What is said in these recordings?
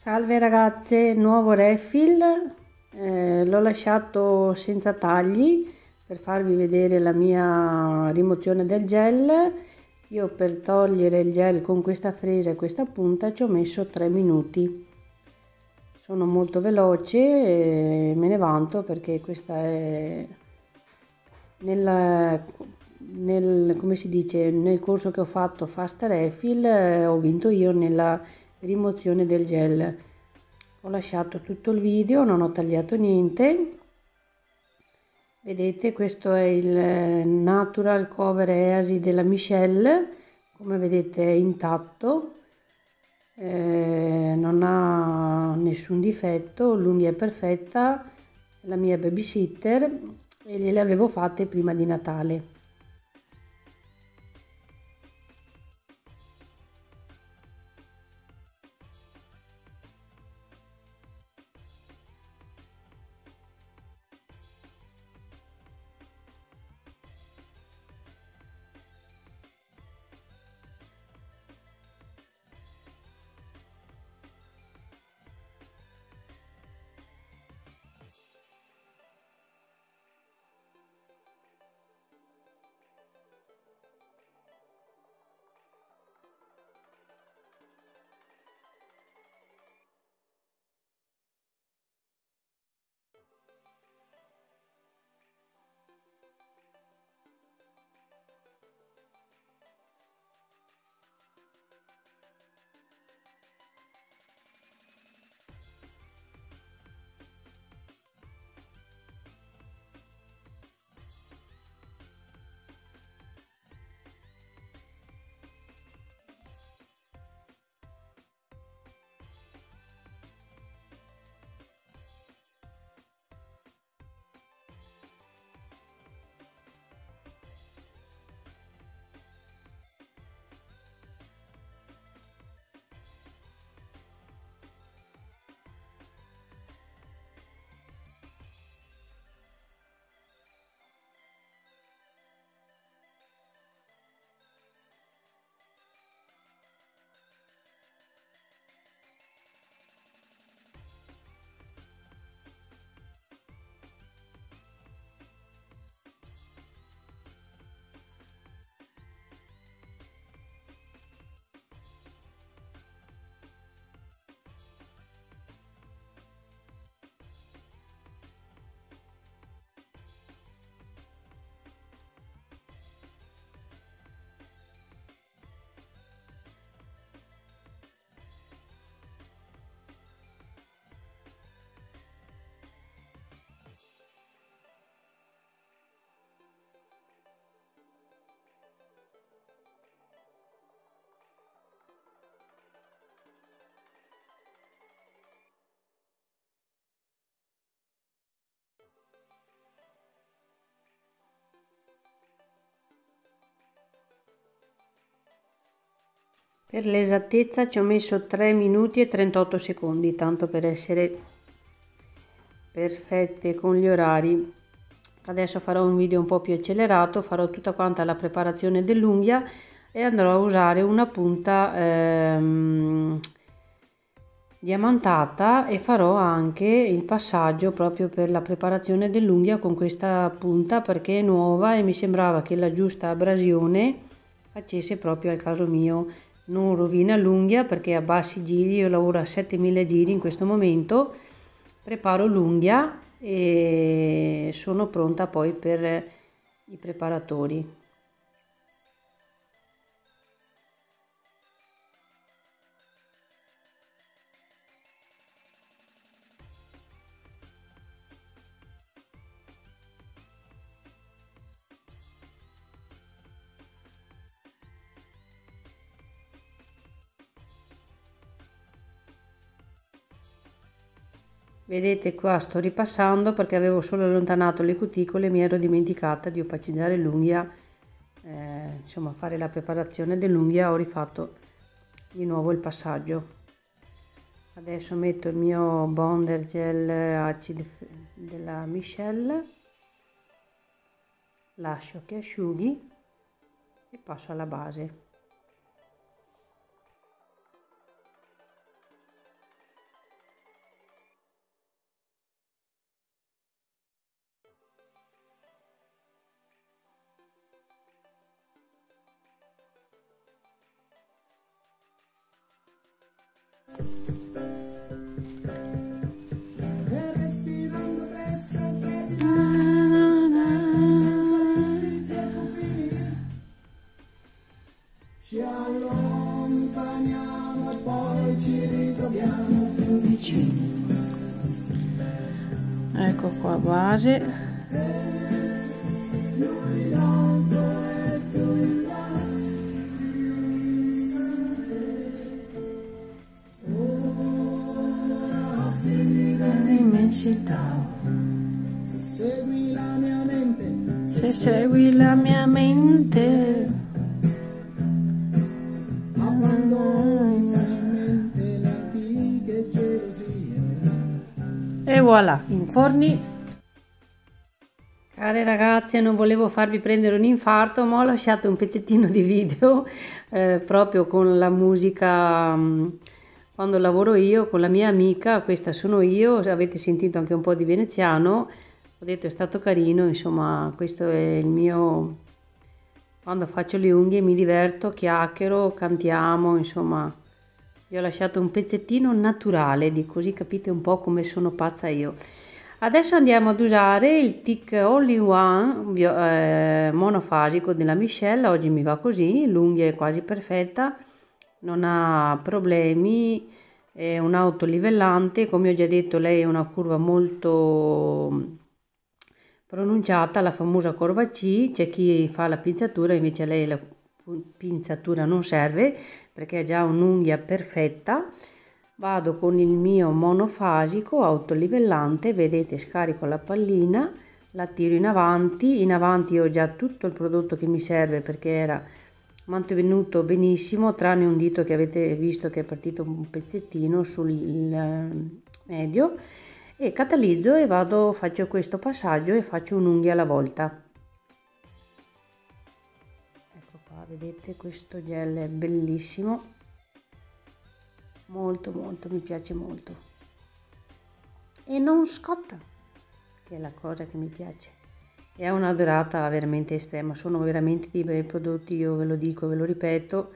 Salve ragazze, nuovo refill, eh, l'ho lasciato senza tagli per farvi vedere la mia rimozione del gel. Io per togliere il gel con questa fresa e questa punta ci ho messo 3 minuti. Sono molto veloce e me ne vanto perché questa è nel, nel, come si dice, nel corso che ho fatto Fast Refill eh, ho vinto io nella rimozione del gel. Ho lasciato tutto il video non ho tagliato niente. Vedete questo è il eh, natural cover easy della Michelle come vedete è intatto. Eh, non ha nessun difetto l'unghia è perfetta la mia babysitter e gliele avevo fatte prima di Natale Per l'esattezza ci ho messo 3 minuti e 38 secondi, tanto per essere perfette con gli orari. Adesso farò un video un po' più accelerato, farò tutta quanta la preparazione dell'unghia e andrò a usare una punta ehm, diamantata e farò anche il passaggio proprio per la preparazione dell'unghia con questa punta perché è nuova e mi sembrava che la giusta abrasione facesse proprio al caso mio non rovina l'unghia perché a bassi giri, io lavoro a 7000 giri in questo momento, preparo l'unghia e sono pronta poi per i preparatori. Vedete qua sto ripassando perché avevo solo allontanato le cuticole e mi ero dimenticata di opacizzare l'unghia, eh, insomma fare la preparazione dell'unghia ho rifatto di nuovo il passaggio. Adesso metto il mio Bonder Gel Acid della Michelle, lascio che asciughi e passo alla base. poi ci ritroviamo. Più vicini ecco qua base. Se segui la mia mente. Voilà. In forni care ragazze non volevo farvi prendere un infarto ma ho lasciato un pezzettino di video eh, proprio con la musica mm, quando lavoro io con la mia amica questa sono io avete sentito anche un po' di veneziano ho detto è stato carino insomma questo è il mio quando faccio le unghie mi diverto chiacchiero cantiamo insomma vi ho lasciato un pezzettino naturale di così capite un po' come sono pazza io. Adesso andiamo ad usare il tic all in one eh, monofasico della Michelle oggi mi va così l'unghia è quasi perfetta non ha problemi è un autolivellante come ho già detto lei è una curva molto pronunciata la famosa curva C. C'è chi fa la pinzatura invece lei la pinzatura non serve perché ha già un'unghia perfetta. Vado con il mio monofasico autolivellante vedete scarico la pallina la tiro in avanti. In avanti ho già tutto il prodotto che mi serve perché era mantenuto benissimo tranne un dito che avete visto che è partito un pezzettino sul medio. E catalizzo e vado faccio questo passaggio e faccio un'unghia alla volta vedete questo gel è bellissimo. Molto molto mi piace molto. E non scotta che è la cosa che mi piace. E ha una durata veramente estrema sono veramente dei bei prodotti io ve lo dico ve lo ripeto.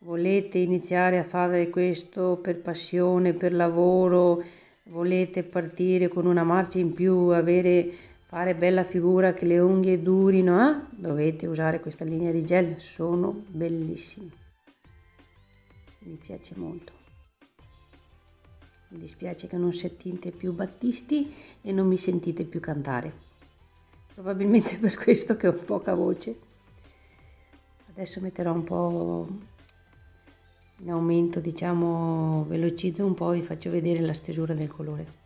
Volete iniziare a fare questo per passione per lavoro? Volete partire con una marcia in più avere fare bella figura che le unghie durino, eh? dovete usare questa linea di gel, sono bellissimi. Mi piace molto. Mi dispiace che non sentite più Battisti e non mi sentite più cantare. Probabilmente per questo che ho poca voce. Adesso metterò un po' in aumento, diciamo, velocizzo un po' e vi faccio vedere la stesura del colore.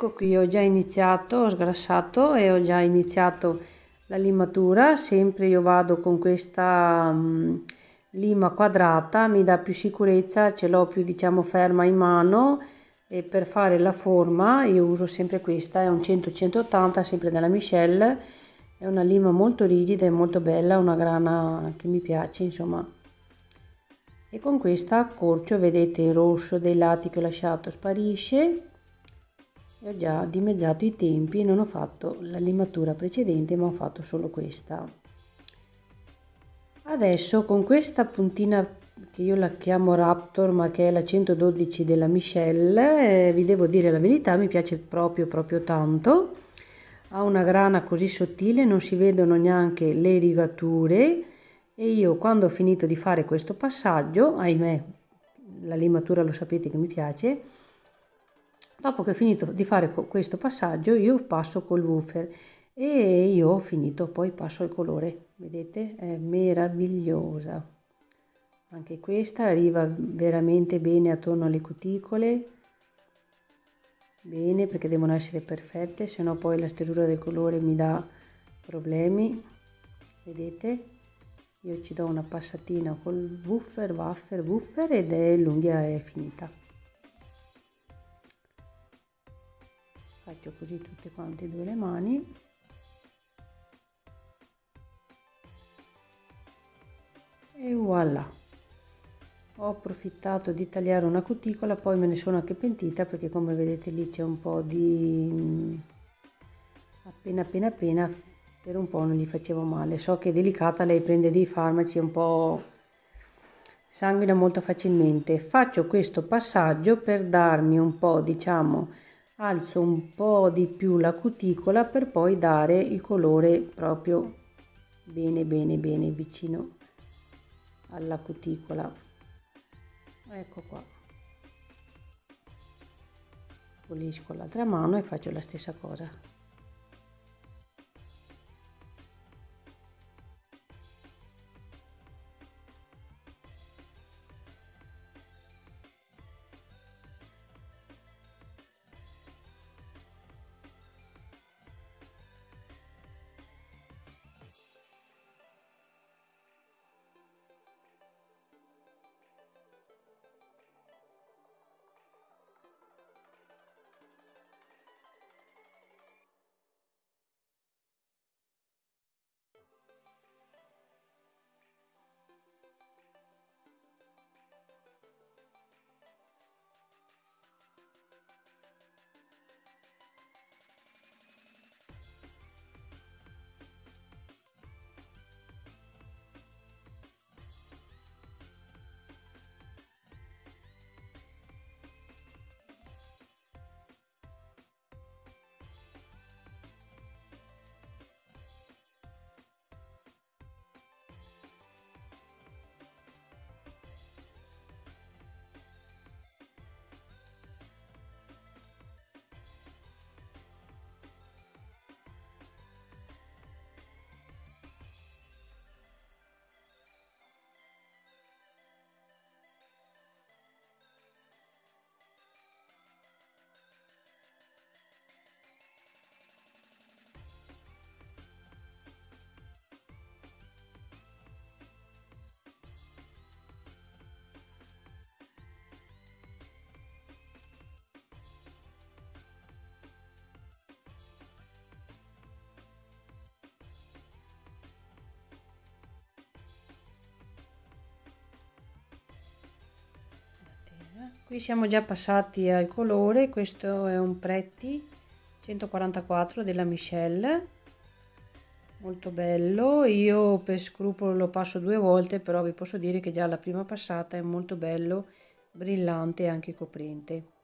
Ecco qui ho già iniziato, ho sgrassato e ho già iniziato la limatura, sempre io vado con questa um, lima quadrata, mi dà più sicurezza, ce l'ho più diciamo ferma in mano e per fare la forma io uso sempre questa, è un 100-180 sempre della Michelle, è una lima molto rigida e molto bella, una grana che mi piace insomma. E con questa accorcio vedete il rosso dei lati che ho lasciato sparisce ho già dimezzato i tempi non ho fatto la limatura precedente ma ho fatto solo questa. Adesso con questa puntina che io la chiamo Raptor ma che è la 112 della Michelle eh, vi devo dire la verità mi piace proprio proprio tanto. Ha una grana così sottile non si vedono neanche le rigature. E io quando ho finito di fare questo passaggio ahimè la limatura lo sapete che mi piace Dopo che ho finito di fare questo passaggio io passo col woofer e io ho finito, poi passo al colore, vedete? È meravigliosa. Anche questa arriva veramente bene attorno alle cuticole. bene perché devono essere perfette se no poi la stesura del colore mi dà problemi vedete io ci do una passatina col woofer waffer woofer ed è l'unghia è finita faccio così tutte quante e due le mani. E voilà. Ho approfittato di tagliare una cuticola poi me ne sono anche pentita perché come vedete lì c'è un po' di mm, appena appena appena per un po' non gli facevo male. So che è delicata lei prende dei farmaci un po' sanguina molto facilmente. Faccio questo passaggio per darmi un po' diciamo alzo un po' di più la cuticola per poi dare il colore proprio bene bene bene vicino alla cuticola. Ecco qua. Pulisco l'altra mano e faccio la stessa cosa qui siamo già passati al colore questo è un Pretty 144 della Michelle. Molto bello. Io per scrupolo lo passo due volte però vi posso dire che già la prima passata è molto bello brillante e anche coprente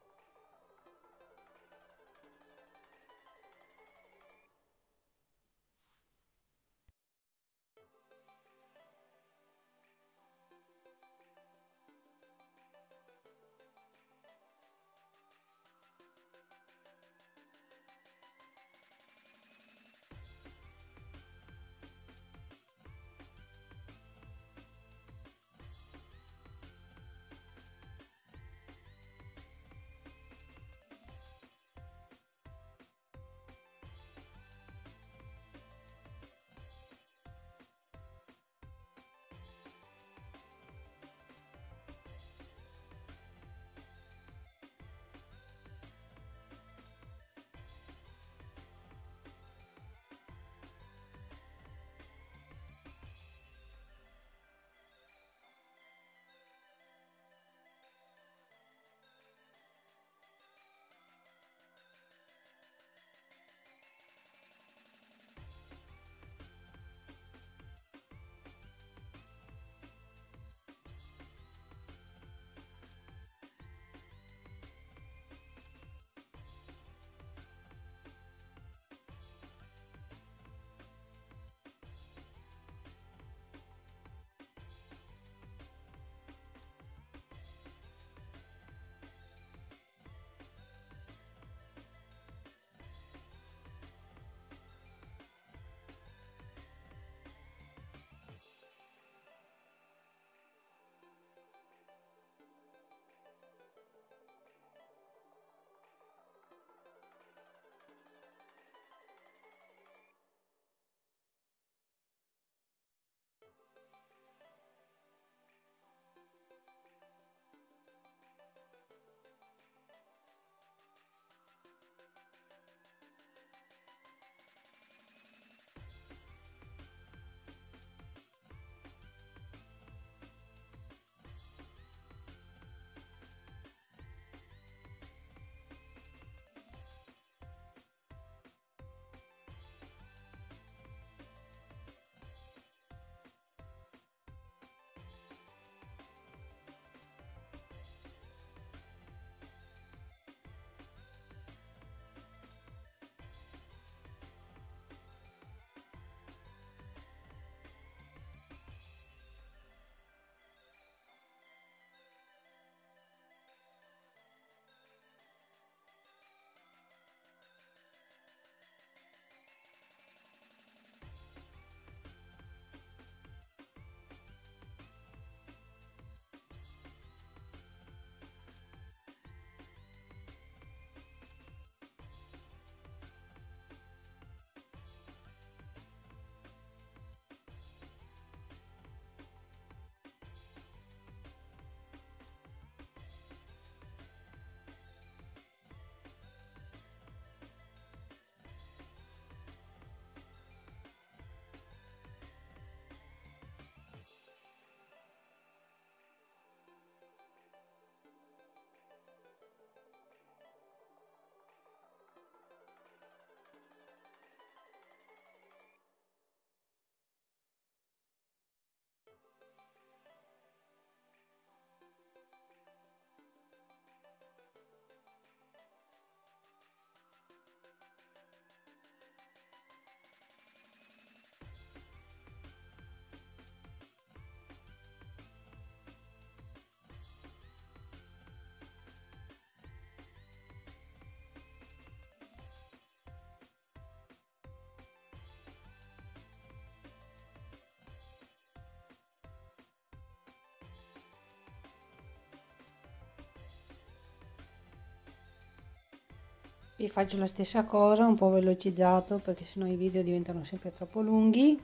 vi faccio la stessa cosa un po' velocizzato perché sennò i video diventano sempre troppo lunghi.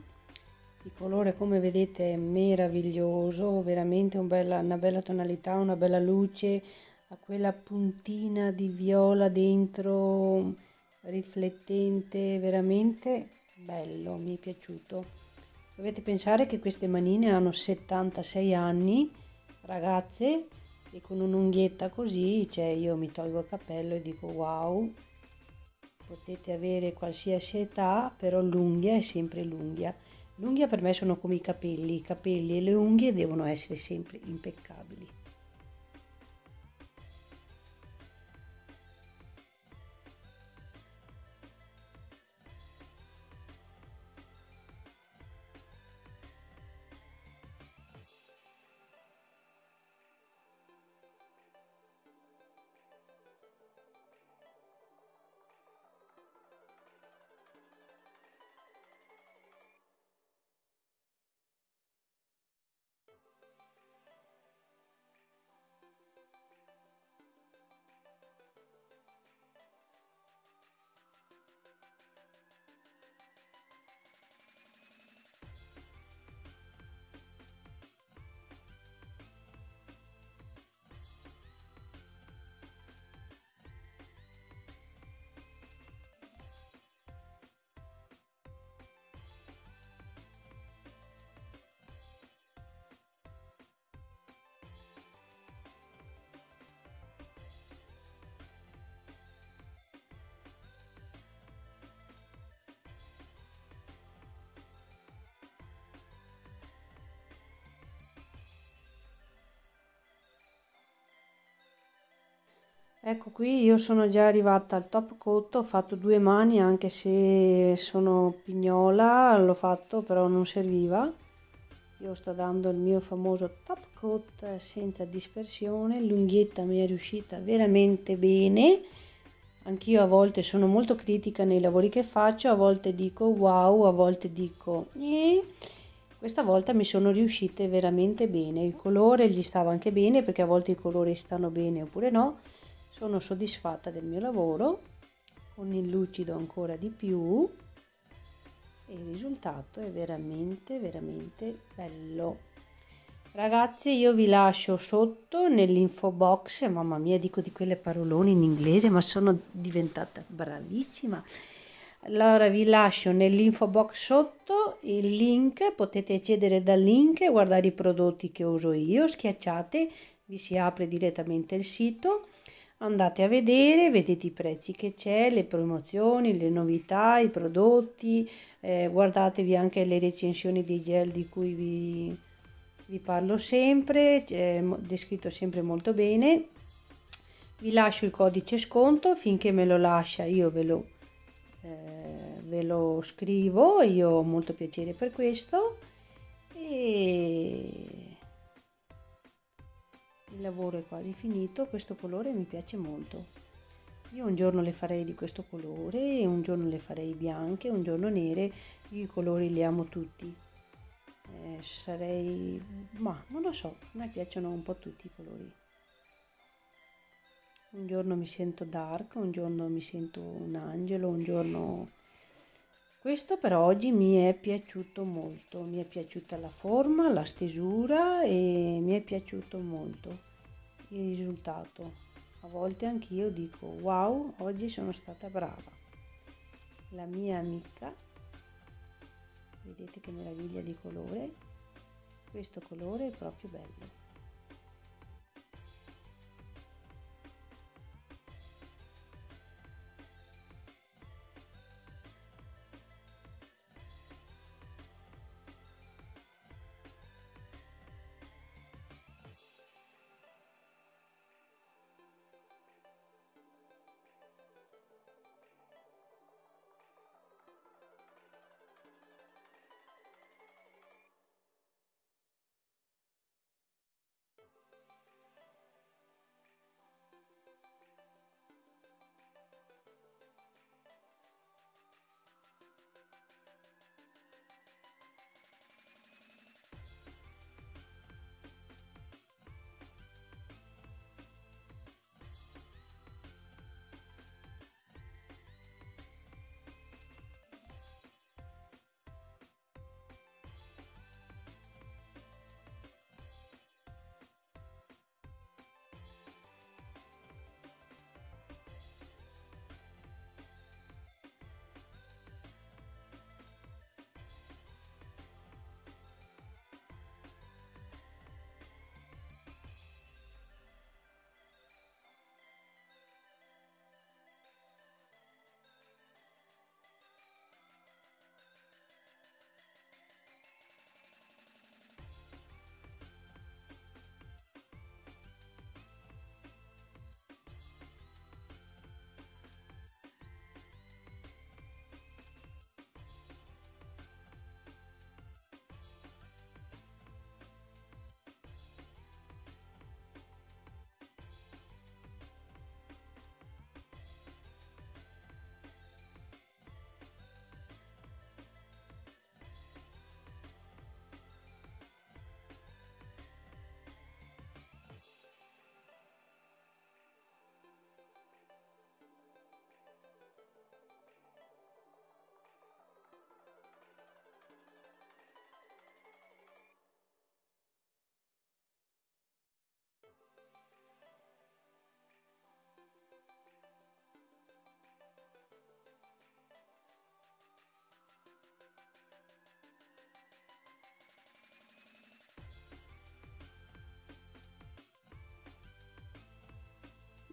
Il colore come vedete è meraviglioso veramente un bella, una bella tonalità una bella luce ha quella puntina di viola dentro riflettente veramente bello mi è piaciuto. Dovete pensare che queste manine hanno 76 anni ragazze e con un'unghietta così cioè io mi tolgo il cappello e dico wow. Potete avere qualsiasi età però l'unghia è sempre l'unghia. L'unghia per me sono come i capelli i capelli e le unghie devono essere sempre impeccabili Ecco qui io sono già arrivata al top coat, ho fatto due mani anche se sono pignola, l'ho fatto però non serviva. Io sto dando il mio famoso top coat senza dispersione, l'unghietta mi è riuscita veramente bene. Anch'io a volte sono molto critica nei lavori che faccio, a volte dico wow, a volte dico eh. Questa volta mi sono riuscite veramente bene, il colore gli stava anche bene perché a volte i colori stanno bene oppure no sono soddisfatta del mio lavoro con il lucido ancora di più e il risultato è veramente veramente bello. Ragazzi io vi lascio sotto nell'info box mamma mia dico di quelle parolone in inglese ma sono diventata bravissima. Allora vi lascio nell'info box sotto il link potete accedere dal link e guardare i prodotti che uso io schiacciate vi si apre direttamente il sito andate a vedere, vedete i prezzi che c'è, le promozioni, le novità, i prodotti, eh, guardatevi anche le recensioni dei gel di cui vi, vi parlo sempre, è descritto sempre molto bene. Vi lascio il codice sconto, finché me lo lascia io ve lo, eh, ve lo scrivo, io ho molto piacere per questo. E il lavoro è quasi finito questo colore mi piace molto. Io un giorno le farei di questo colore un giorno le farei bianche un giorno nere i colori li amo tutti. Eh, sarei ma non lo so a me piacciono un po' tutti i colori. Un giorno mi sento dark un giorno mi sento un angelo un giorno questo per oggi mi è piaciuto molto, mi è piaciuta la forma, la stesura e mi è piaciuto molto il risultato. A volte anch'io dico wow, oggi sono stata brava. La mia amica, vedete che meraviglia di colore, questo colore è proprio bello.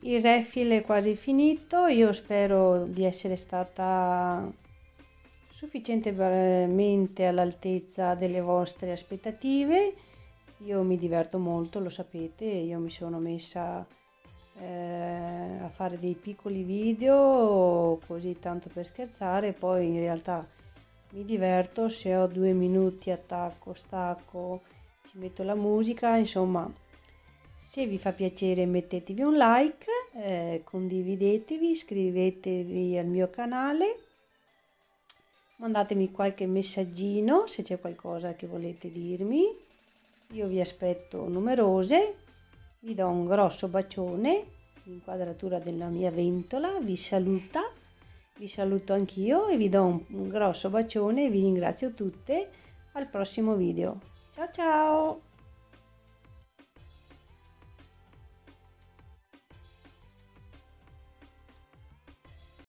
Il refill è quasi finito, io spero di essere stata sufficientemente all'altezza delle vostre aspettative. Io mi diverto molto, lo sapete, io mi sono messa eh, a fare dei piccoli video così tanto per scherzare, poi in realtà mi diverto, se ho due minuti attacco, stacco, ci metto la musica, insomma se vi fa piacere mettetevi un like, eh, condividetevi, iscrivetevi al mio canale, mandatemi qualche messaggino se c'è qualcosa che volete dirmi. Io vi aspetto numerose, vi do un grosso bacione, l'inquadratura della mia ventola vi saluta, vi saluto anch'io e vi do un, un grosso bacione e vi ringrazio tutte al prossimo video. Ciao ciao!